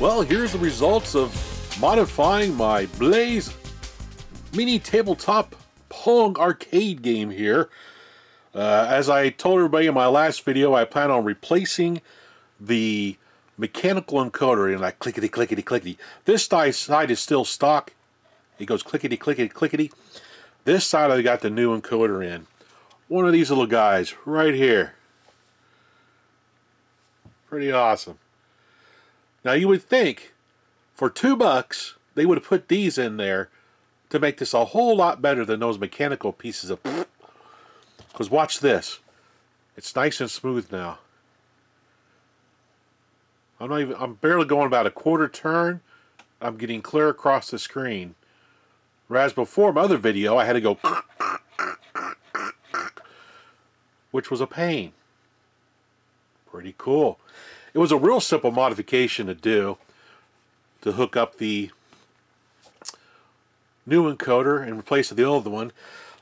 Well, here's the results of modifying my Blaze mini tabletop Pong arcade game here. Uh, as I told everybody in my last video, I plan on replacing the mechanical encoder and like clickety clickety clickety. This side is still stock. It goes clickety clickety clickety. This side I got the new encoder in. One of these little guys right here. Pretty awesome. Now you would think for two bucks they would have put these in there to make this a whole lot better than those mechanical pieces of because watch this. It's nice and smooth now. I'm not even I'm barely going about a quarter turn. I'm getting clear across the screen. Whereas before my other video I had to go which was a pain. Pretty cool it was a real simple modification to do to hook up the new encoder and replace the old one.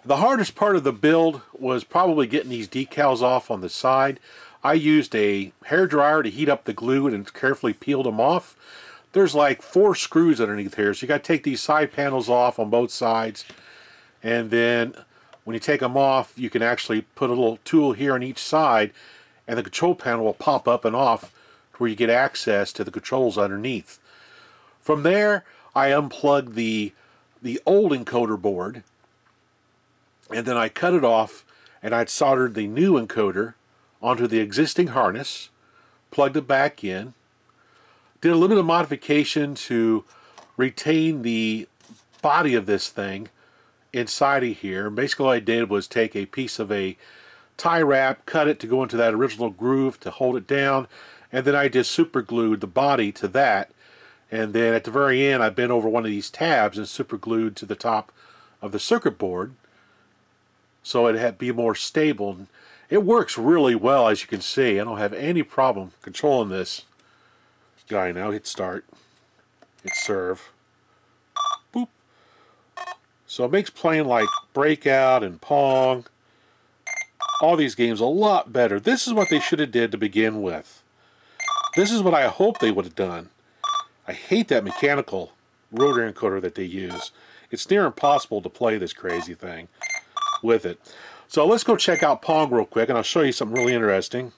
The hardest part of the build was probably getting these decals off on the side. I used a hair dryer to heat up the glue and carefully peeled them off. There's like four screws underneath here, so you got to take these side panels off on both sides. And then when you take them off, you can actually put a little tool here on each side, and the control panel will pop up and off where you get access to the controls underneath. From there, I unplugged the, the old encoder board, and then I cut it off, and I'd soldered the new encoder onto the existing harness, plugged it back in, did a little bit of modification to retain the body of this thing inside of here. Basically all I did was take a piece of a tie wrap, cut it to go into that original groove to hold it down, and then I just super glued the body to that. And then at the very end I bent over one of these tabs and super glued to the top of the circuit board so it had be more stable. It works really well as you can see. I don't have any problem controlling this guy now. Hit start. Hit serve. Boop. So it makes playing like breakout and pong all these games a lot better. This is what they should have did to begin with this is what I hope they would have done. I hate that mechanical rotor encoder that they use. It's near impossible to play this crazy thing with it. So let's go check out Pong real quick, and I'll show you something really interesting.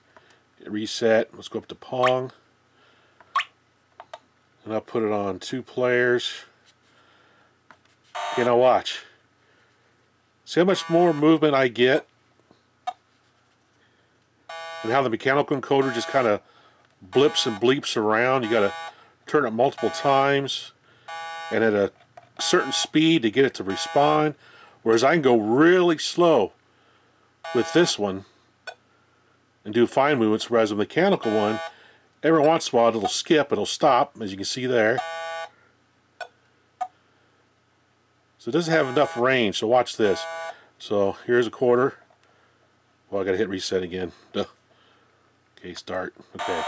Reset. Let's go up to Pong. And I'll put it on two players. Okay, now watch. See how much more movement I get? And how the mechanical encoder just kind of blips and bleeps around. You got to turn it multiple times and at a certain speed to get it to respond. Whereas I can go really slow with this one and do fine movements, whereas a mechanical one, every once in a while it'll skip, it'll stop, as you can see there. So it doesn't have enough range, so watch this. So here's a quarter. Well, I gotta hit reset again. Duh. Okay, start. Okay.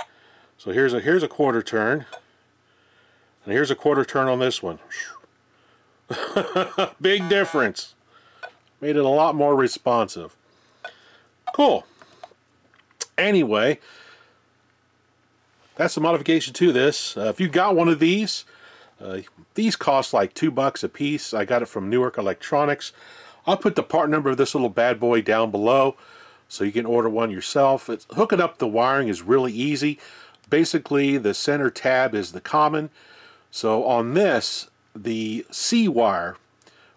So here's a here's a quarter turn. And here's a quarter turn on this one. Big difference. Made it a lot more responsive. Cool. Anyway, that's the modification to this. Uh, if you got one of these, uh, these cost like two bucks a piece. I got it from Newark Electronics. I'll put the part number of this little bad boy down below so you can order one yourself. It's, hooking up the wiring is really easy. Basically, the center tab is the common. So on this, the C wire,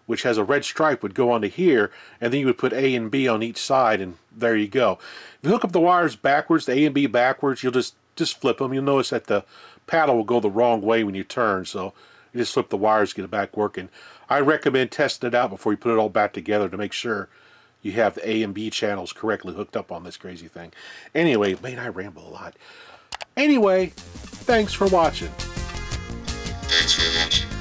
which has a red stripe, would go onto here, and then you would put A and B on each side, and there you go. If you hook up the wires backwards, the A and B backwards, you'll just, just flip them. You'll notice that the paddle will go the wrong way when you turn, so you just flip the wires, get it back working. I recommend testing it out before you put it all back together to make sure you have the A and B channels correctly hooked up on this crazy thing. Anyway, man, I ramble a lot. Anyway, thanks for watching. Thanks for watching.